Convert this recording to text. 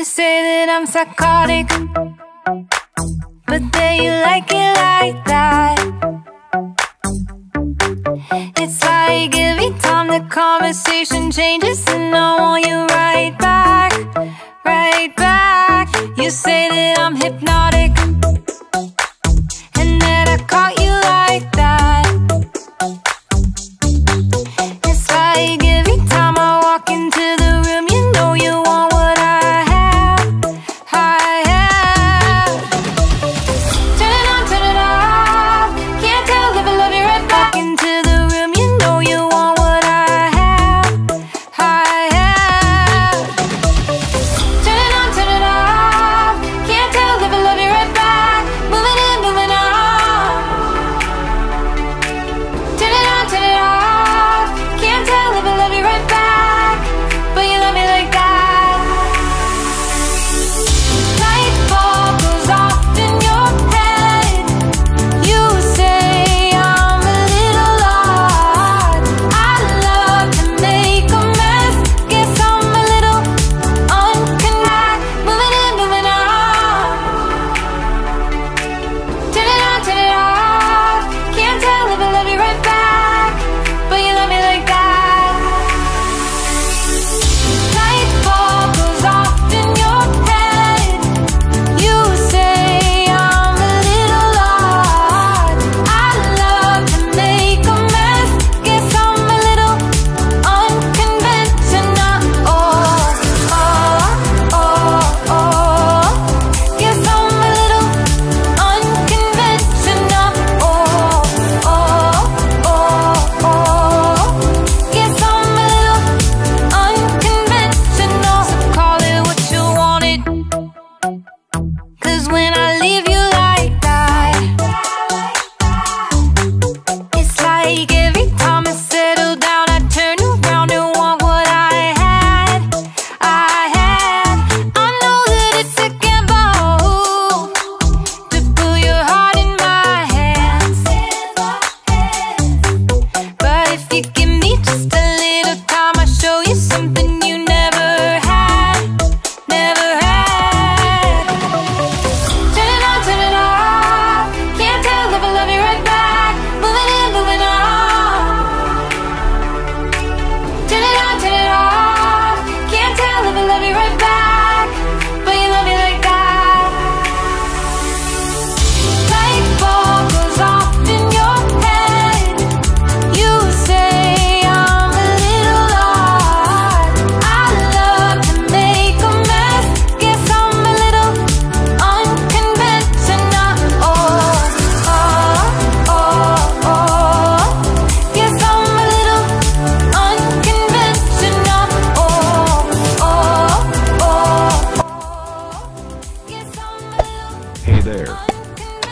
You say that I'm psychotic But then you like it like that. It's like every time the conversation changes And I want